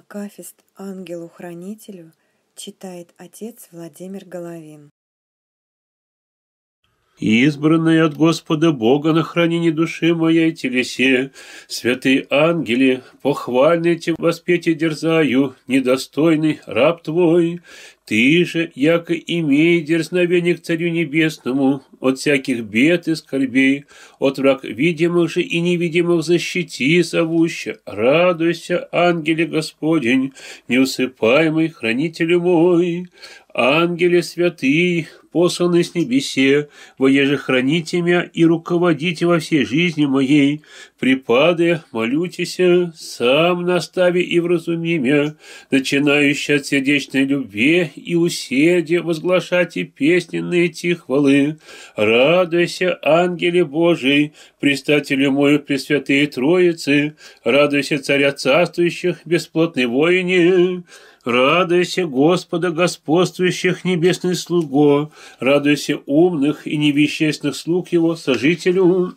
Акафист ангелу-хранителю читает отец Владимир Головин. избранный от Господа Бога на хранение души моей телесе, святые ангели, похвальные тем воспетие дерзаю, недостойный раб твой, ты же, яко имей дерзновение к Царю Небесному, от всяких бед и скорбей, от враг видимых же и невидимых защити зовуща, радуйся, ангеле Господень, неусыпаемый хранителю мой, ангеле святый, посланный с небесе, воеже храните меня и руководите во всей жизни моей, припады, молютеся, сам настави и вразуми меня, начинающий от сердечной любви и усердия возглашайте песни эти хвалы. Радуйся, ангеле Божий, предстателю мой Пресвятые Троицы, радуйся, царя царствующих, бесплотной воине, Радуйся, Господа, господствующих небесный слуго, радуйся умных и невещественных слуг его, сожителю,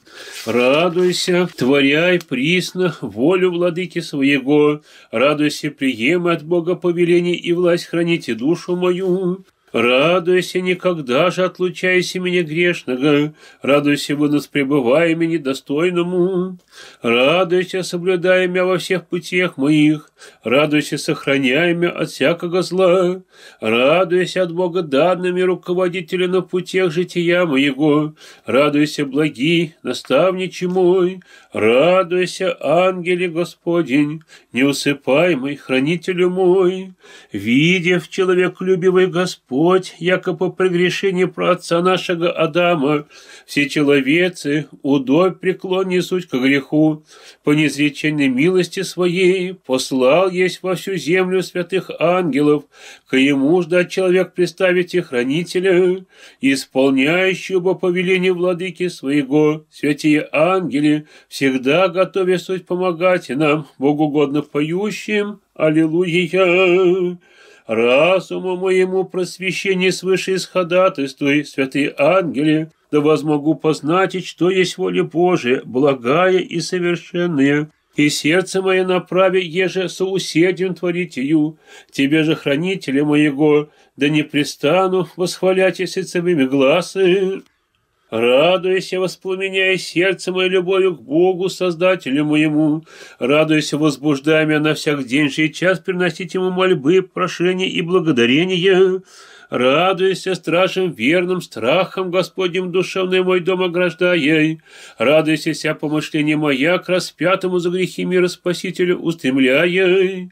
радуйся, творяй присно волю владыки своего, радуйся, приемы от Бога повеление и власть храните душу мою, Радуйся, никогда же отлучайся меня грешного, радуйся, вынос пребывая меня достойному, радуйся, соблюдая меня во всех путях моих, радуйся, сохраняя меня от всякого зла, радуйся от Бога данными руководителя на путях жития моего, радуйся, благий, наставничий мой, радуйся, ангеле Господень, неусыпаемый хранителю мой, видев человеколюбивый Господь, Господь, яко по прегрешению праотца нашего Адама, все человецы, удобь преклонни суть к греху, по незреченной милости своей, послал есть во всю землю святых ангелов, к ему ждать человек представить и хранителя, исполняющего повеление владыки своего, святые ангели, всегда готовы суть помогать нам, богугодно поющим, Аллилуйя! разуму моему просвещение свыше исходатайствуй, святые ангели, да возмогу познать, что есть воля Божия, благая и совершенная, и сердце мое направи, еже соуседием творить ее, тебе же, хранителя моего, да не пристану восхвалять сердцевыми глазами. Радуйся, воспламеняя сердце мое любовью к Богу, Создателю моему. Радуйся, возбуждая меня на всяк день и час приносить Ему мольбы, прошения и благодарения. Радуйся страшным верным страхом Господним душевный мой дом ограждая. Радуйся вся помышление моя к распятому за грехи мира Спасителю устремляя.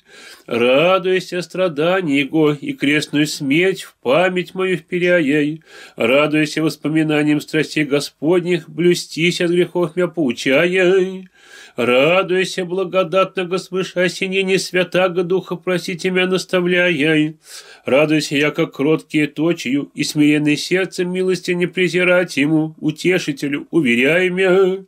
Радуйся страдания Его и крестную смерть в память мою вперяя. Радуйся воспоминанием страстей Господних, блюстись от грехов меня поучая. Радуйся, благодатно Господа, осенение святаго Духа, просите меня наставляй. Радуйся, я как кроткие точью, и смиренный сердцем милости не презирать ему, утешителю, уверяй меня.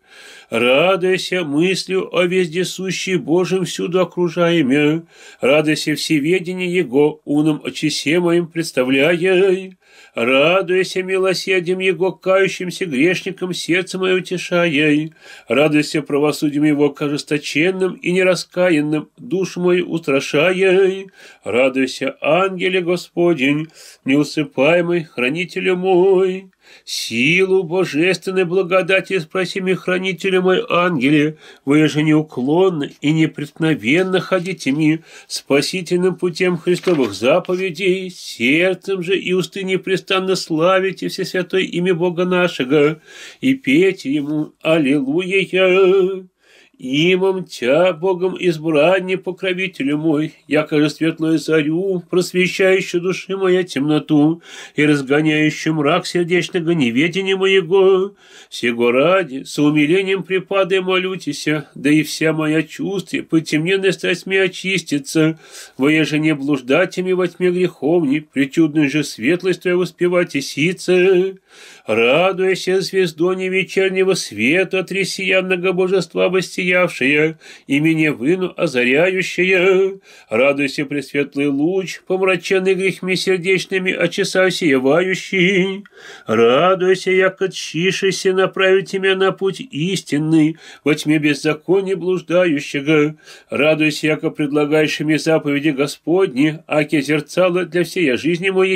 Радуйся мыслью о вездесущей Божьем всюду окружаемя. Радуйся всеведении Его, уном очесе моим представляй. Радуйся милосердием Его, кающимся грешникам, сердце мое утешая. Радуйся правосудием Его, к ожесточенным и нераскаянным, душу мою устрашая. Радуйся, ангеле Господень, неусыпаемый хранитель мой. Силу божественной благодати спросими хранителя мой ангеле, вы же неуклонно и непреткновенно ходите ми спасительным путем Христовых заповедей, сердцем же и усты непрестанно славите все святое имя Бога нашего. И пейте Ему. Аллилуйя. Имам Тя, Богом избрание, покровителю мой, якоже светлую зарю, просвещающую души моя темноту и разгоняющую мрак сердечного неведения моего. Сего ради, с умилением припадая молютеся, да и вся моя чувстве, потемненной страстьми очистится, воеже не блуждатями во тьме греховни, причудной же светлость твоя успевать иситься. Радуйся, звездоне вечернего света, от божества бостия засиявшая, и меня выну озаряющая. Радуйся, пресветлый луч, помраченный грехми сердечными, очеса сиявающий. Радуйся, як отчишися направить тебя на путь истинный, во тьме беззакония блуждающего. Радуйся, яко предлагаешь мне заповеди Господни, аки зерцало для всей жизни моей.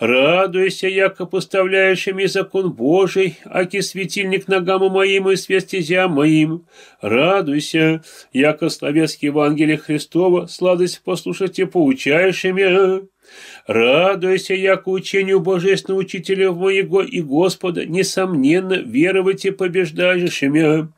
Радуйся, яко поставляешь ими закон Божий, аки светильник ногам моим и свет стезя моим. Радуйся, яко словес Евангелия Христова, сладость послушать и поучаешь ими. Радуйся, яко учению Божественного Учителя моего и Господа, несомненно, веровать и побеждаешь ими.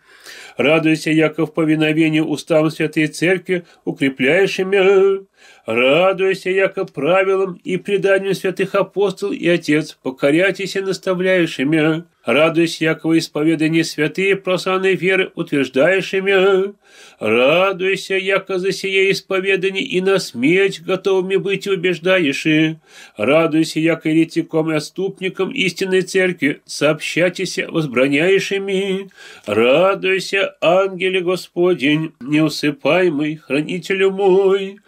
Радуйся, яко в повиновении устам Святой Церкви укрепляешь имя. Радуйся, яко правилам и преданием святых апостол и отец, покоряйтесь и наставляешь имя. Радуйся, яко исповедание святые просанной веры утверждаешь имя. Радуйся, яко за сие исповедание и на смерть готовыми быть убеждаешь. И. Радуйся, яко еретиком и отступникам истинной церкви сообщайтесь, возбраняешь ими. Радуйся, ангеле Господень, неусыпаемый, хранителю мой.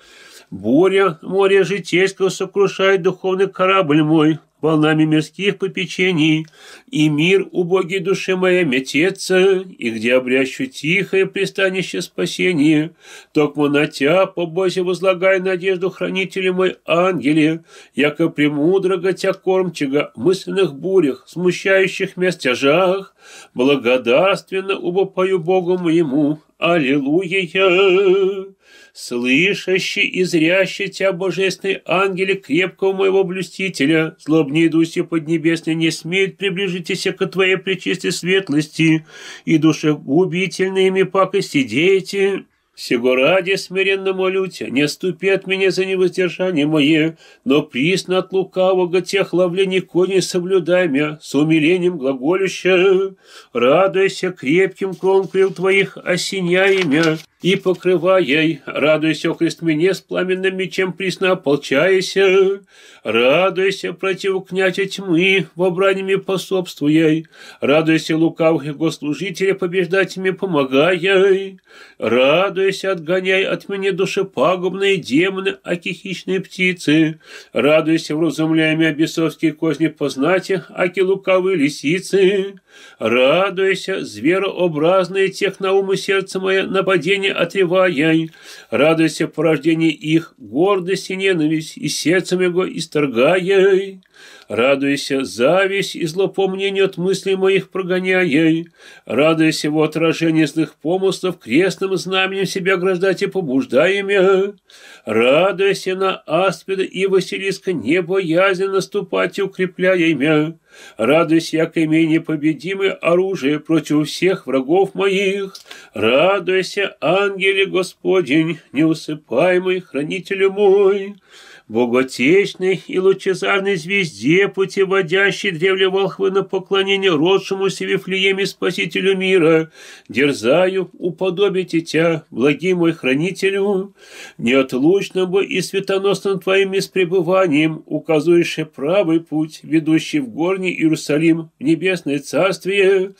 Буря, море житейского сокрушает духовный корабль мой, волнами мирских попечений, и мир, убогий душе моя, метется, и где обрящу тихое пристанище спасения, токмо на по Бозе возлагай надежду хранителя мой ангеле, яко премудрого тя кормчего в мысленных бурях, смущающих мест тяжах, благодарственно убопою Богу моему. Аллилуйя! Слышащий и зрящий тебя, божественный ангеле, крепкого моего блюстителя, злобнее дуси поднебесной не смеют приближитесь к твоей пречистой светлости, и душегубительными пакости дети. Сего ради смиренно молю тебя, не ступи от меня за невоздержание мое, но присно от лукавого тех ловлений коней соблюдай меня, с умилением глаголюща. Радуйся крепким крон крыл твоих, осеняй меня, и покрывай радуйся, Христ мне с пламенным мечем присно ополчайся, радуйся против князя тьмы, в бранями пособствуй, радуйся лукавых его служителя, побеждать мне помогай, радуйся, отгоняй от меня душепагубные демоны, аки хищные птицы, радуйся, вразумляя меня бесовские козни познати, аки лукавые лисицы, радуйся, зверообразные тех на ум сердце мое нападение отревая, радуйся порождении их, гордость и ненависть, и сердцем его исторгая. Радуйся, зависть и злопомнение от мыслей моих прогоняя. Радуйся в отражении злых помыслов, крестным знаменем себя ограждать и побуждаемя. Радуйся на аспида и Василиска, не боязно наступать и укрепляя имя. Радуйся, яко имей непобедимое оружие против всех врагов моих. Радуйся, ангеле Господень, неусыпаемый хранителю мой боготечной и лучезарной звезде, путеводящей древле волхвы на поклонение родшемуся Вифлееме Спасителю мира, дерзаю уподобить тебя, благий мой хранителю, неотлучным бы и светоносным твоим пребыванием, указуешь правый путь, ведущий в горний Иерусалим, в небесное царствие,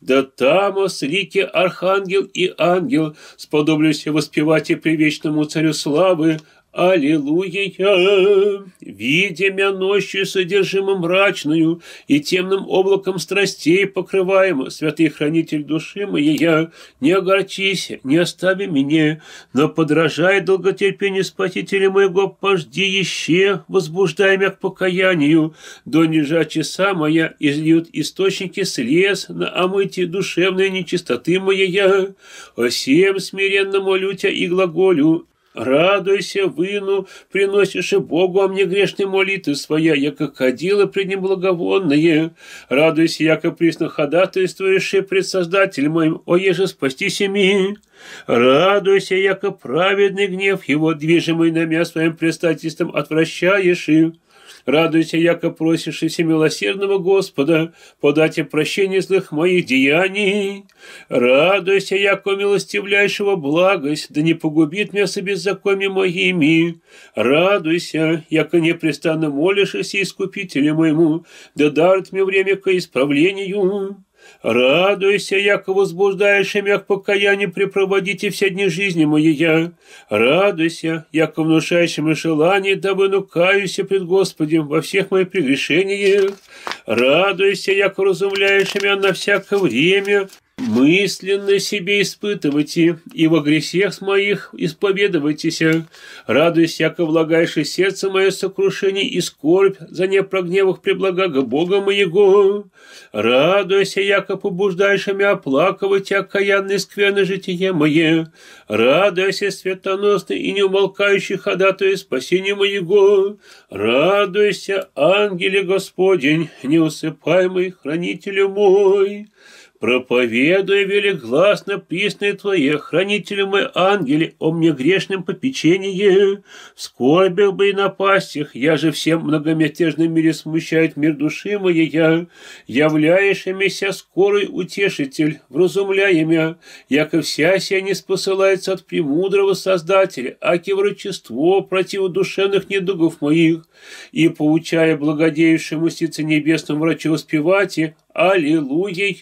да тамос, лики, архангел и ангел, сподоблюсь воспевать и привечному царю славы, Аллилуйя! Видя мя ночью содержимым мрачную и темным облаком страстей покрываемо, святый хранитель души моей, не огорчись, не остави меня, но подражай долготерпению Спасителя моего, пожди еще, возбуждай меня к покаянию, до нижа часа моя изльют источники слез на омытие душевной нечистоты моей, о всем смиренно молю тебя и глаголю, Радуйся, выну, приносишь и Богу, а мне грешные молитвы своя, яко ходила пред ним благовонные. Радуйся, яко присно ходатайствуешь пред Создателем моим, о еже спасти семи. Радуйся, яко праведный гнев его, движимый на меня своим предстательством, отвращаешь и Радуйся, яко просишь и всемилосердного Господа, подать прощение злых моих деяний. Радуйся, яко милостивляйшего благость, да не погубит меня со беззакоми моими. Радуйся, яко непрестанно молишься искупителю моему, да дарит мне время к исправлению. Радуйся, яко возбуждаешь имя к покаянию препроводите все дни жизни моей. Радуйся, яко внушаешь им желание, дабы нукаюся пред Господем во всех моих прегрешениях. Радуйся, яко разумляешь меня на всякое время, Мысленно себе испытывайте, и во грехах моих исповедуйтесь. Радуйся, яко влагаешь сердце мое сокрушение и скорбь за непрогневых преблагого Бога моего. Радуйся, яко побуждаешь меня оплакивать окаянное скверное житие мое. Радуйся, светоносный и неумолкающий ходатую спасения моего. Радуйся, ангеле Господень, неусыпаемый хранитель мой. Проповедуя велигласно писные Твое, хранители мой ангели, о мне грешном попечении, в скорбях бы и напастях, я же всем многомятежном мире смущает мир души моей, я, являешься скорый утешитель, вразумляя меня, яко вся сия не спосылается от премудрого Создателя, аки врачество противодушевных недугов моих, и, поучая благодеющему сице небесным врачу успевати, Аллилуйя!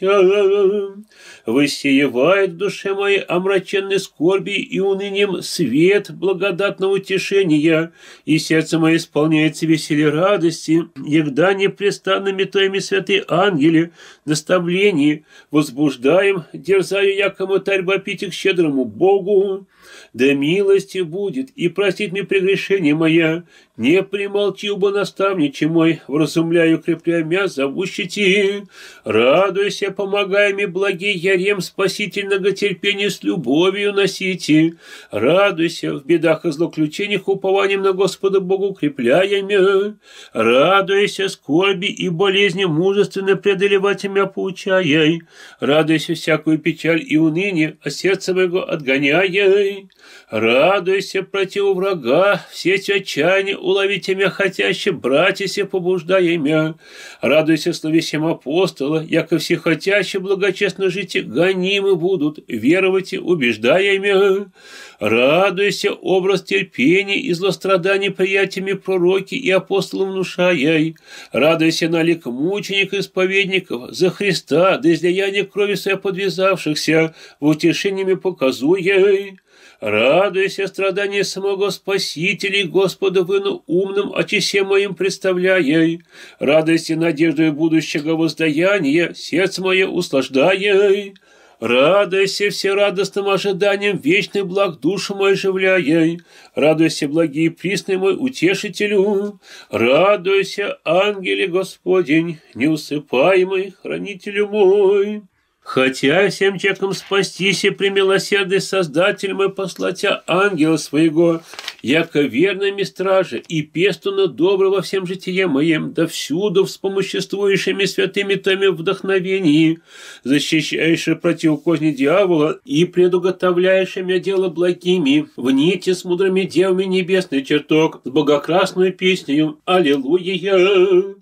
Высеевает в душе моей омраченной скорби и унынием свет благодатного утешения, и сердце мое исполняется веселье радости, егда непрестанными твоими святые ангели наставлении возбуждаем, дерзаю якому тарь вопить к щедрому Богу, да милости будет, и простит мне прегрешение моя, не примолчи бы наставниче мой, вразумляю, крепляя мя, зовущите, радуйся, помогай мне, благий ярем спасительного терпения с любовью носите, радуйся, в бедах и злоключениях упованием на Господа Богу укрепляя мя, радуйся, скорби и болезни мужественно преодолевать мя поучаяй, радуйся всякую печаль и уныние, а сердце моего отгоняй, радуйся против врага, все эти отчаяния уловить имя хотяще, братья побуждая имя. Радуйся словесям апостола, яко все хотяще благочестно жить, гонимы будут, веровать, убеждая имя. Радуйся, образ терпения и злостраданий приятиями пророки и апостолам внушая. Радуйся, налик мученик и исповедников, за Христа, до излияния крови своей подвязавшихся, в утешениями показуя. Радуйся страдания самого Спасителя Господа выну умным очисе моим представляя. Радуйся надеждой будущего воздаяния, сердце мое услаждая. Радуйся всерадостным ожиданием вечный благ душу мою оживляя. Радуйся, благие присный мой утешителю. Радуйся, ангеле Господень, неусыпаемый хранителю мой. Хотя всем человеком спастись и премилосердный Создатель мой послатя ангела своего, яко верными страже и пестуна доброго всем житие моем, да всюду вспомоществующими святыми томи вдохновении, защищающие против козни дьявола и предуготовляющими дело благими, в нити с мудрыми девами небесный чертог, с богокрасную песнею «Аллилуйя!»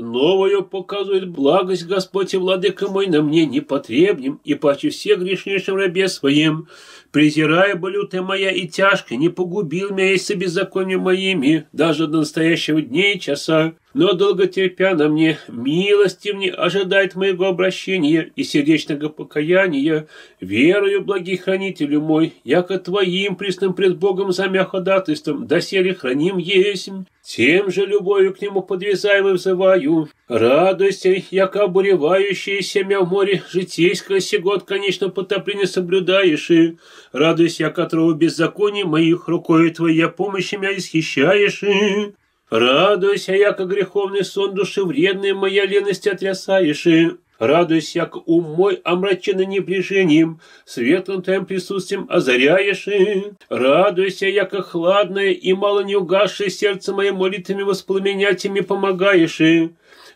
Новую показывает благость Господь и Владыка мой на мне непотребнем и паче всех грешнейшим рабе своим, презирая болю ты моя и тяжко, не погубил меня из беззакония моими, даже до настоящего дня и часа, но долготерпя на мне, милости мне ожидает моего обращения и сердечного покаяния, верою, благий хранителю мой, яко твоим пресным пред Богом замя ходатайством, доселе храним есть, тем же любовью к нему подвязаю и взываю. Радуйся, яко обуревающееся мя в море житейское сего конечно потопление соблюдаешь, и радуйся, яко которого беззаконие моих рукой твоя помощи мя исхищаешь, и Радуйся, яко греховный сон души вредной моя леность отрясаешь, и радуйся, яко ум мой омраченный небрежением, светлым твоим присутствием озаряешь, и радуйся, яко хладное и мало не угасшее сердце моим молитвами воспламенятями помогаешь, и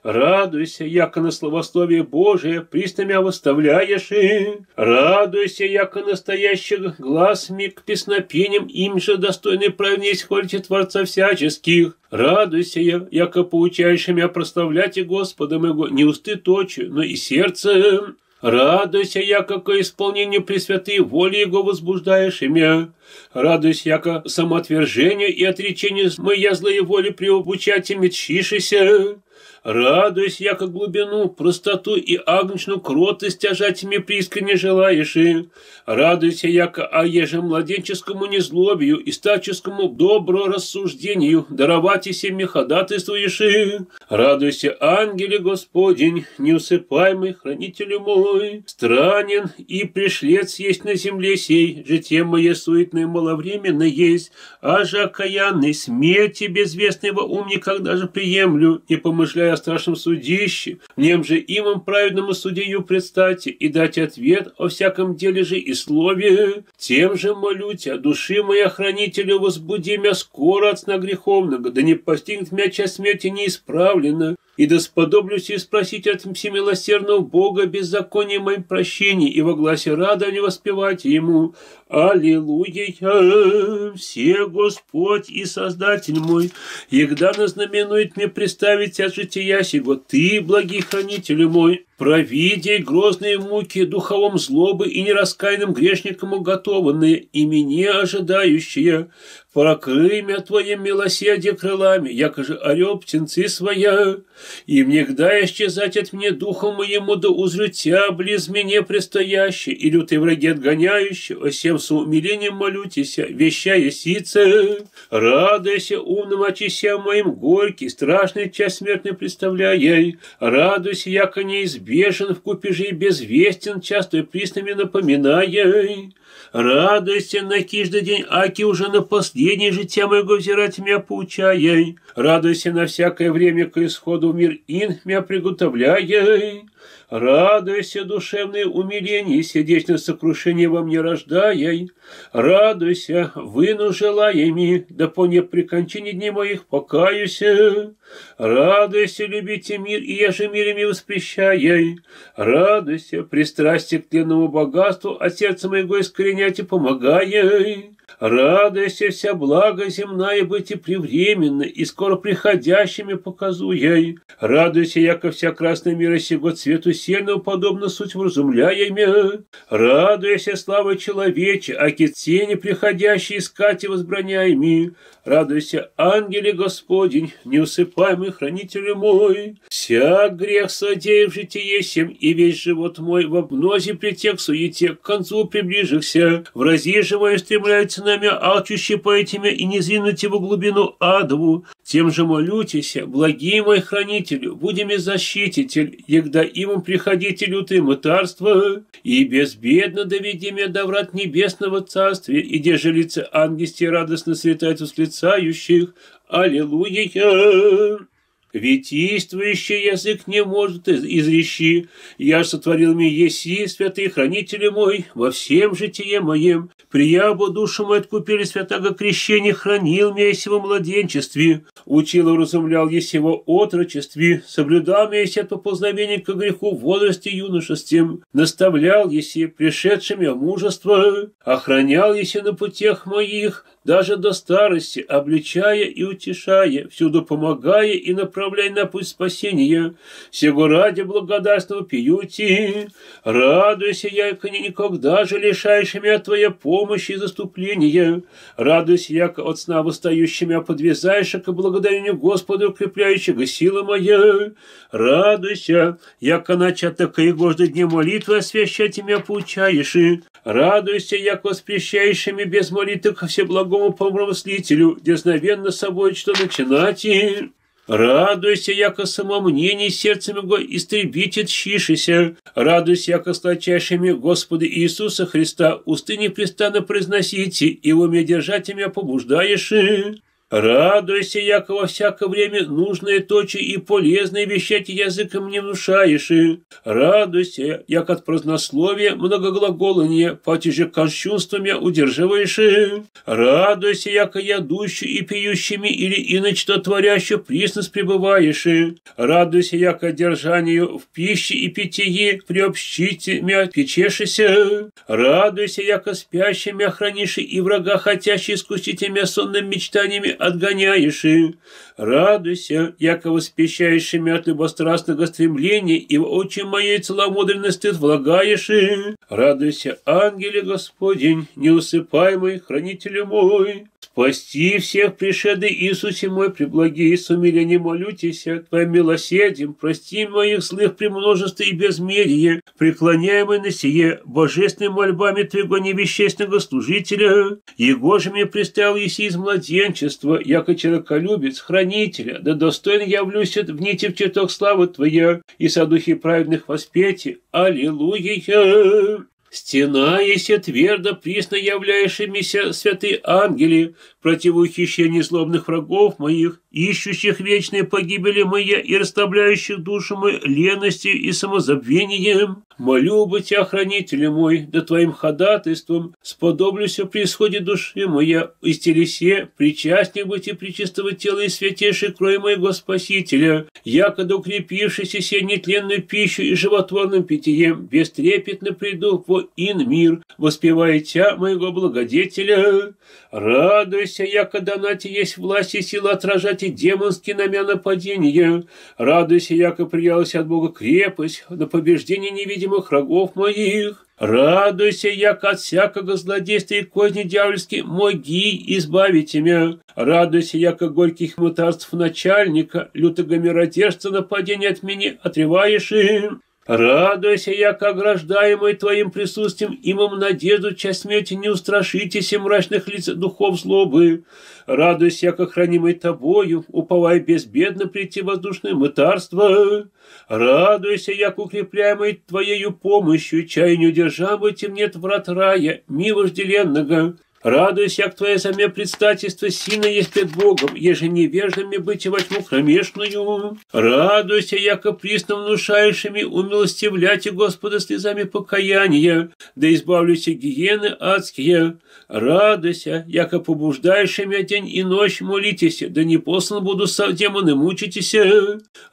Радуйся, яко на словословие Божие пристамя выставляешь и радуйся, яко настоящих глазми к песнопениям им же достойный правней сходите Творца всяческих. Радуйся, я, яко поучаешь меня прославлять и Господа моего не усты точи, но и сердце. Радуйся, яко ко исполнению пресвятой воли Его возбуждаешь имя. Радуйся, яко самоотвержению и отречению моя злые воли преобучать и мечишися. Радуйся, яко глубину, простоту и агнчную кротость тяжать мне прискорне желаешь. И радуйся, яко а еже младенческому незлобию и старческому добро рассуждению даровать и семьи ходатайствуешь. И радуйся, ангеле Господень, неусыпаемый хранителю мой, странен и пришлец есть на земле сей, житие мое суетное маловременно есть, а же окаянный смерти безвестного ум никогда же приемлю, и помышляя о страшном судище, в нем же имам праведному судью предстати и дать ответ о всяком деле же и слове. Тем же молю тебя, души моя хранителю, возбуди меня скоро от сна греховного, да не постигнет меня часть смерти неисправленно, и да сподоблюсь и спросить от всемилосердного Бога беззакония моим прощений, и во гласе рада не воспевать Ему. Аллилуйя! Все Господь и Создатель мой, егда знаменует мне представить от жития сего, Ты, благий хранитель мой, Провидей грозные муки духовом злобы и нераскаянным грешникам уготованные, и мне ожидающие, прокрый меня Твоим милосердие крылами, якоже орел птенцы своя, и внегда исчезать от мне духом моему да узрю Тя близ мне предстоящий, и лютый враги отгоняющий, о всем с умилением молютеся, вещая сице, радуйся умным очися моим горький, страшный час смертный представляй, радуйся, яко неизбежно, неизбежен в купеже безвестен, часто и приснами напоминая. Радуйся на каждый день, аки уже на последний життя моего взирать меня поучая. Радуйся на всякое время к исходу мир ин меня приготовляя. Радуйся, душевное умиление, сердечное сокрушение во мне рождая. Радуйся, выну желаями, да по неприкончении дней моих покаюся. Радуйся, любите мир, и я же мирами воспрещай. Радуйся, пристрастие к тленному богатству, а сердце моего искоренять и помогай. Радуйся, вся благо земная быть и превременно, и скоро приходящими показу ей. Радуйся, яко вся красная мира сего цвету сильного подобно суть вразумляями. Радуйся, слава человече, аки тени приходящие искать и возбраняями. Радуйся, ангеле Господень, неусыпаемый хранитель мой. Вся грех содеяв житие сем, и весь живот мой в обнозе притек суете, к концу приближихся. В рази живое стремляется нами, алчущий по этими и не звинуть его глубину адову. Тем же молютеся, благий мой хранителю, будем и защититель, егда им приходите лютые мытарства, и безбедно доведи меня до врат небесного царствия, и где жилицы ангести радостно светают восклицающих. Аллилуйя! Ведь действующий язык не может изрещи. Я сотворил мне еси, святый хранитель мой, во всем житие моем. Приябу душу мою откупили святого крещения, хранил меня сего младенчестве. Учил и разумлял есего отрочестве, соблюдал меня еси от поползновения к греху в возрасте юношестве. Наставлял еси пришедшими мужество, охранял еси на путях моих, даже до старости, обличая и утешая, всюду помогая и направляя на путь спасения. Сего ради благодарственного пьюти, радуйся, яко никогда же лишающими от Твоей помощи и заступления. Радуйся, яко от сна восстающими подвязаешь к благодарению Господу, укрепляющего силы моя. Радуйся, яко начата и гожды дни молитвы освящать меня поучаешь. Радуйся, яко воспрещающими без молитвы ко всеблагому помыслителю, дерзновенно собой что начинать и... Радуйся, яко самомнение сердцем его истребите тщишися. Радуйся, яко сладчайшими Господа Иисуса Христа усты непрестанно произносите, и уме держать меня побуждаешь. Радуйся, яко во всякое время нужное, точи и полезное вещать языком не внушаешь. Радуйся, як от празднословия многоглаголания, потиже кощунствами удерживаешь. Радуйся, яко ядущий и пьющими или иначе творяще приснос пребываешь. Радуйся, яко держанию в пище и питье приобщите мя печешися. Радуйся, яко спящими охранишь и врага хотящий искусить мя сонным мечтаниями отгоняешь и радуйся, яко воспещаешь имя от любострастного стремления, и в очи моей целомудренный стыд влагаешь и радуйся, ангеле Господень, неусыпаемый хранитель мой. Спасти всех пришедший Иисусе мой, преблаги, с умилением молютеся, Твоим милосердием, прости моих злых при множестве и безмерие, преклоняемый на сие божественными мольбами Твоего невещественного служителя, Его же мне представил Иси из младенчества, яко человеколюбец, хранителя, да достойно явлюсь в нити в чертог славы Твоя и со духе праведных воспетий. Аллилуйя! Стена, если твердо присно являющимися святые ангели, противоухищений злобных врагов моих, ищущих вечной погибели моей и расставляющих душу мою леностью и самозабвением. Молю бы тебя, хранитель мой, да твоим ходатайством сподоблюся при исходе души моя, из телесе, причастник быть и причистого тела и святейшей крови моего Спасителя, якобы укрепившись сей нетленную пищу и животворным питьем, бестрепетно приду в ин мир, воспевая тебя, моего благодетеля. Радуйся, якобы на тебе есть власть и сила отражать и демонские намя нападения. Радуйся, яко приялась от Бога крепость, на побеждение невидимых врагов моих. Радуйся, яко от всякого злодейства и козни дьявольские моги избавить меня. Радуйся, яко горьких мутарств начальника, лютого миродержца нападения от меня отрываешь им. Радуйся, яко ограждаемый твоим присутствием, имам надежду, часть смерти не устрашитесь мрачных лиц духов злобы. Радуйся, яко хранимый тобою, уповая безбедно прийти воздушное мытарство. Радуйся, яко укрепляемый твоею помощью, чай не удержам темнет врат рая, мило вожделенного. Радуйся, як твое саме предстательство сильно есть пред Богом, еже невеждами быть во тьму кромешную. Радуйся, яко присно внушающими умилостивлять Господа слезами покаяния, да избавлюся гиены адские. Радуйся, яко побуждающими день и ночь молитесь, да не послан буду со демоны мучитесь.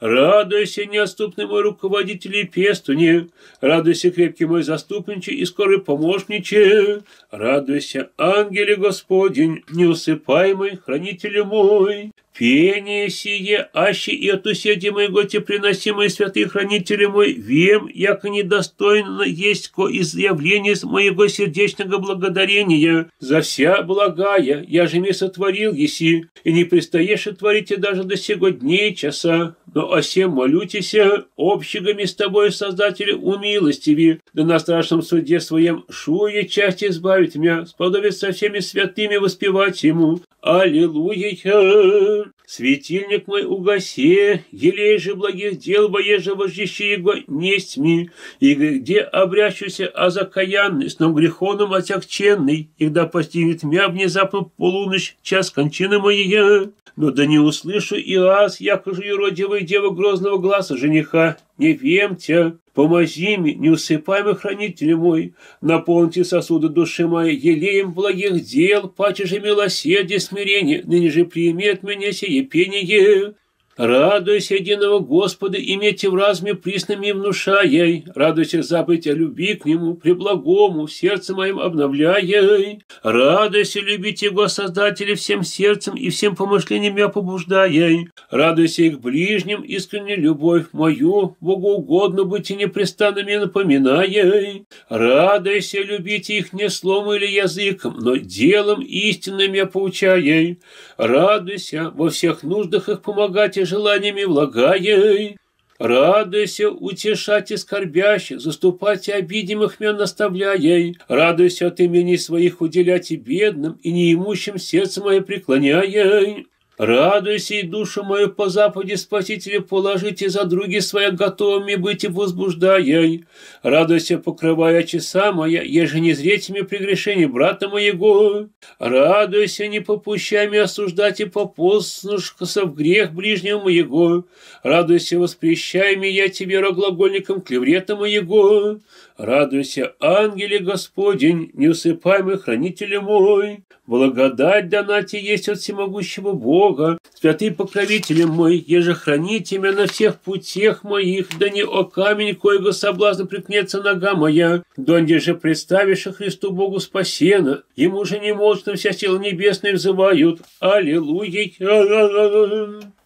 Радуйся, неотступный мой руководитель и пестуне. Радуйся, крепкий мой заступниче и скорый помощниче. Радуйся, ангеле Господень, неусыпаемый хранитель мой. Пение сие, аще и от уседи моего те приносимые святые хранители мой, вем, яко недостойно есть ко изъявление моего сердечного благодарения за вся благая, я же мне сотворил еси, и не пристаешь творите даже до сего дней часа, но о сем молютеся, общегами с тобой, Создателя, умилостиви, да на страшном суде своем шуе части избавить меня, сподобит со всеми святыми воспевать ему. Аллилуйя! Светильник мой угасе, елей же благих дел воеже вождище его нестьми, и где обрящуся озакаянный, с но грехоном отягченный, и когда постигнет мя внезапно полуночь, час кончины моей, но да не услышу и аз, яко же юродивый дева грозного глаза жениха, не вемтя, Помози мне, неусыпаемый хранитель мой, наполните сосуды души моей елеем благих дел, паче же милосердие смирение, ныне же прими меня сие пение. Радуйся единого Господа, имейте в разуме приснами и внушая, радуйся забыть о любви к Нему, преблагому, сердце моим обновляя. Радуйся любить Его Создателя всем сердцем и всем помышлением я побуждая. Радуйся их ближним, искренне любовь мою, богоугодно быть и непрестанно мне напоминая. Радуйся любить их не словом или языком, но делом истинным я поучая. Радуйся во всех нуждах их помогать и желаниями влагая. Радуйся, утешать и скорбящих, заступать и обидимых меня наставляя. Радуйся от имени своих уделять и бедным, и неимущим сердце мое преклоняя. Радуйся и душу мою по западе Спасителя положите за други свои готовыми быть и возбуждая. Радуйся, покрывая часа моя, еже не зретями прегрешений брата моего. Радуйся, не попущами осуждать и попоснушкаса в грех ближнего моего. Радуйся, воспрещаеми я тебе роглагольником клеврета моего. Радуйся, ангеле Господень, неусыпаемый хранитель мой. Благодать дана тебе есть от всемогущего Бога. Святый покровитель мой, еже храните меня на всех путях моих, да не о камень, коего соблазн прикнется нога моя. Донде же представишь Христу Богу спасена. Ему же немолчно вся сила небесная взывают. Аллилуйя.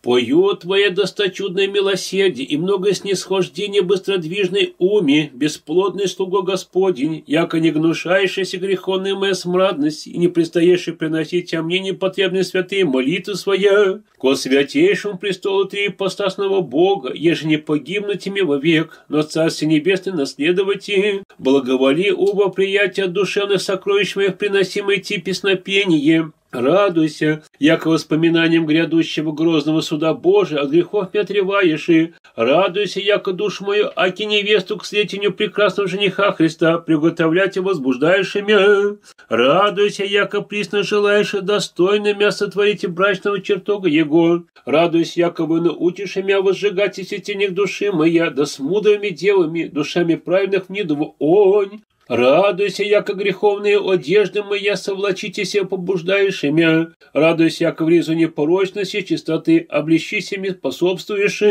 Пою Твое досточудное милосердие и много снисхождения быстродвижной уме, бесплодный слуга Господень, яко не гнушающийся греховной моя смрадность и не предстоящий приносить а мне непотребные святые молитвы своя, ко святейшему престолу триипостасного Бога, еже не погибнуть ими вовек, но Царствие Небесное наследовать им, благоволи оба приятия душевных сокровищ моих приносимой ти песнопение, Радуйся, яко воспоминанием грядущего грозного суда Божия от грехов не отреваешь и радуйся, яко душ мою, аки невесту к слетению прекрасного жениха Христа приготовлять и возбуждаешь имя. Радуйся, яко присно желаешь и достойно мясо творите брачного чертога Его. Радуйся, яко вы научишь меня возжигать и сетенек души моя, да с мудрыми девами, душами праведных внидову онь. Радуйся, яко греховные одежды моя совлачите себе побуждаешь имя. Радуйся, яко в ризу непорочности чистоты облещись ими способствуешь.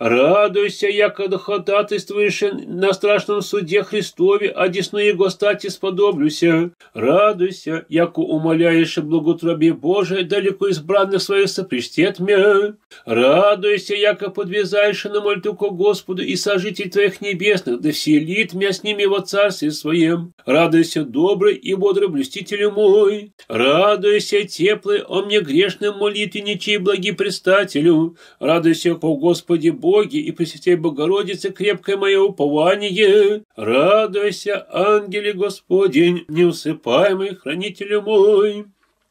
Радуйся, яко доходатайствуешь на страшном суде Христове, а его стати сподоблюся. Радуйся, яко умоляешь благотрубие Божие, далеко избранных своих сопрещет мя. Радуйся, яко подвязаешь на мольтуку Господу и сожитель твоих небесных, да вселит мя с ними во царстве своем. Радуйся, добрый и бодрый блюстителю мой. Радуйся, теплый, о мне грешным молитвенничий благи предстателю. Радуйся, по Господе Боге и Пресвятой Богородице крепкое мое упование. Радуйся, ангеле Господень, неусыпаемый хранителю мой.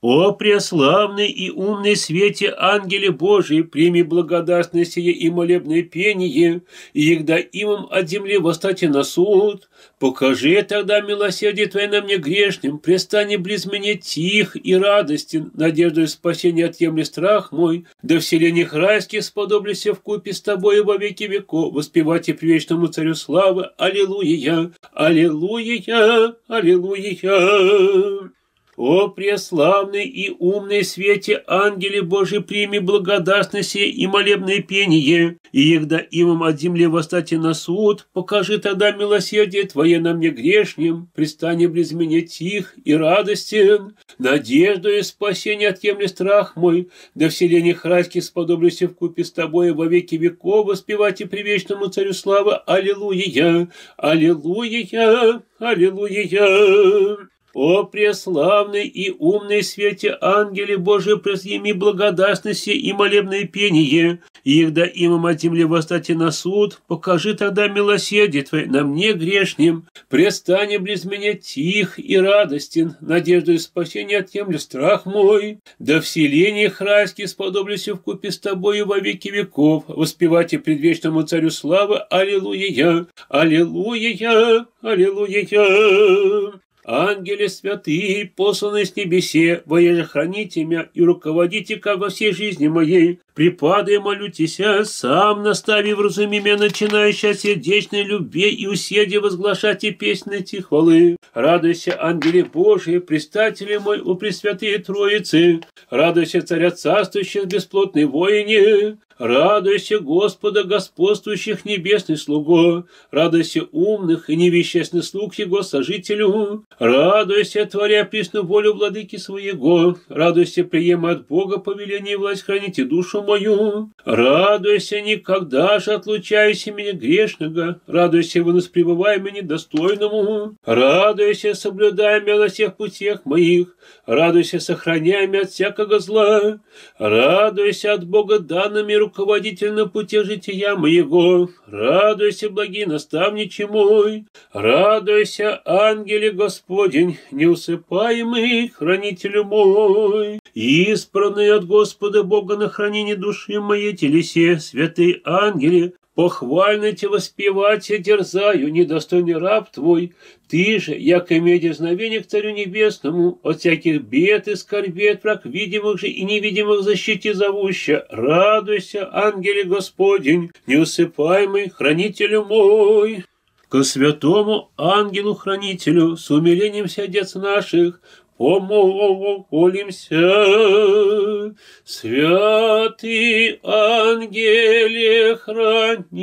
О, преславный и умный свете ангеле Божий, прими благодатное сие и молебное пение, и егда имам от земли восстати на суд. Покажи тогда милосердие Твое на мне грешным, престани близ меня тих и радостен, надеждой спасения отъемли страх мой, до вселенных райских сподоблюся в купе с Тобой во веки веков, воспевать и привечному Царю славы. Аллилуйя! Аллилуйя! Аллилуйя! О, преславный и умный свете ангеле Божий, прими благодарность и молебное пение, и егда имам от земли восстати на суд, покажи тогда милосердие Твое на мне грешним, пристани близ меня тих и радостен, надежду и спасение отъемли страх мой, до вселения райских сподоблюся в купе с Тобой во веки веков, воспевать и привечному Царю славы, Аллилуйя, Аллилуйя, Аллилуйя. О, преславный и умный свете ангеле Божий, презъеми благодастности и молебное пение, и егда имам от земли восстати на суд, покажи тогда милосердие Твое на мне грешним, престане близ меня тих и радостен, надежду и спасение отъемлю страх мой, до вселения райских сподоблюся в купе с Тобою во веки веков, воспевайте предвечному Царю славы, Аллилуйя, Аллилуйя, Аллилуйя. Ангели святые, посланные с небесе, воеже храните меня и руководите как во всей жизни моей. Припады молютеся, сам наставив разумимя, начинающая сердечной любви и усердие возглашать и песни эти хвалы. Радуйся, ангели Божии, предстатели мой у Пресвятые Троицы. Радуйся, царя царствующих бесплотной воине. Радуйся, Господа, господствующих небесный слуго, радуйся умных и невещестных слуг его сожителю, радуйся, творя пресную волю владыки своего, радуйся, приема от Бога повеление и власть храните душу мою, радуйся, никогда же отлучайся меня грешного, радуйся, вынос пребывая меня недостойному, радуйся, соблюдая меня на всех путях моих, радуйся, сохраняя меня от всякого зла, радуйся от Бога данными руководитель на пути жития моего. Радуйся, благий наставниче мой, радуйся, ангеле Господень, неусыпаемый хранителю мой. Избранный от Господа Бога на хранение души моей телесе, святый ангеле, Похвально те воспевать я дерзаю, недостойный раб твой. Ты же, яко имея дерзновение к Царю Небесному, от всяких бед и скорбей, от видимых же и невидимых защити зовуща, радуйся, ангеле Господень, неусыпаемый хранителю мой. К святому ангелу-хранителю с умилением сердец наших помолимся, святый ангеле хранителю,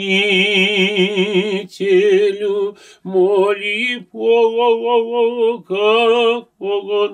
моли Бога, Бога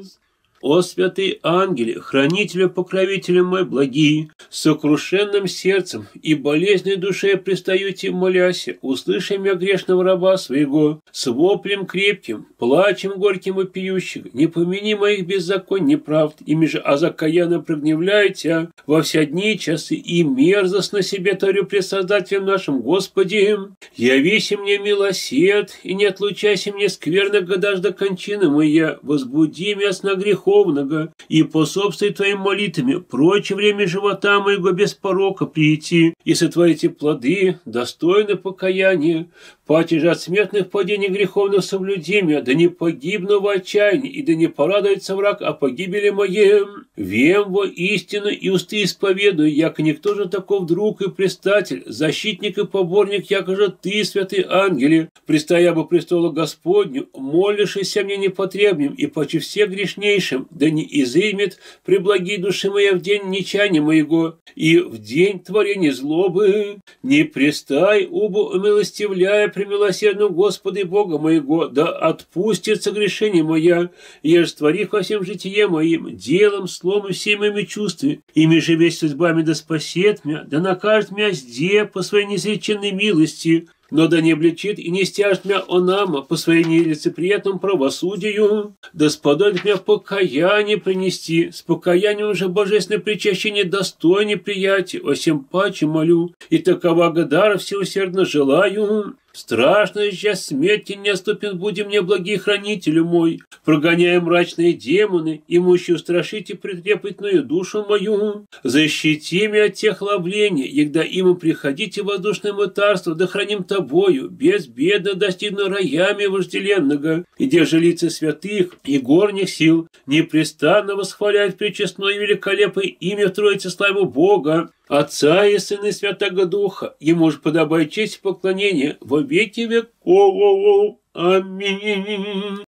нас. О святый ангеле, хранителю, покровителю мой благий, с сокрушенным сердцем и болезненной душе пристаю тебе, моляся, услыши меня грешного раба своего, с воплем крепким, плачем горьким и пьющим, не помяни моих беззаконь, неправд, ими же озакаянно прогневляю тебя во все дни и часы, и мерзость на себе творю пред Создателем нашим Господи. Явись мне милосерд, и не отлучайся мне скверно годаж до кончины моя, возбуди меня сна греховного, и по собственной твоим молитвами прочь время живота моего без порока прийти, и сотворите плоды, достойны покаяния, Пати от смертных падений греховных соблюдения, да не погибну в отчаянии, и да не порадуется враг о погибели моем. Вем во истину и усты исповедую, яко никто же таков друг и предстатель, защитник и поборник, яко же ты, святый ангеле, пристоя бы престола Господню, молящийся мне непотребным и почти все грешнейшим, да не изымет преблаги души моя в день нечания моего, и в день творения злобы, не пристай, убо умилостивляя премилосердну Господи Бога моего, да отпустит согрешение моя, еж творих во всем житие моим, делом, словом и всеми моими чувствами, ими же весь судьбами да спасет меня, да накажет меня зде по своей незреченной милости, но да не обличит и не стяжет меня онама по своей нелицеприятному правосудию, да сподобит меня покаяние принести, с покаянием уже божественное причащение достойнее приятия, о всем паче молю, и такова годара всеусердно желаю, Страшно сейчас смерти не оступен будем мне, благий хранителю мой, прогоняя мрачные демоны, имущи устрашите претрепетную душу мою. Защити меня от тех ловлений, егда им приходите воздушное мытарство, да храним тобою, безбедно достигну раями вожделенного, где же лица святых и горних сил непрестанно восхваляют причестное и великолепное имя в Троице славу Бога, Отца и Сына Святого Духа, ему же подобает честь и поклонение во веки веков. Аминь.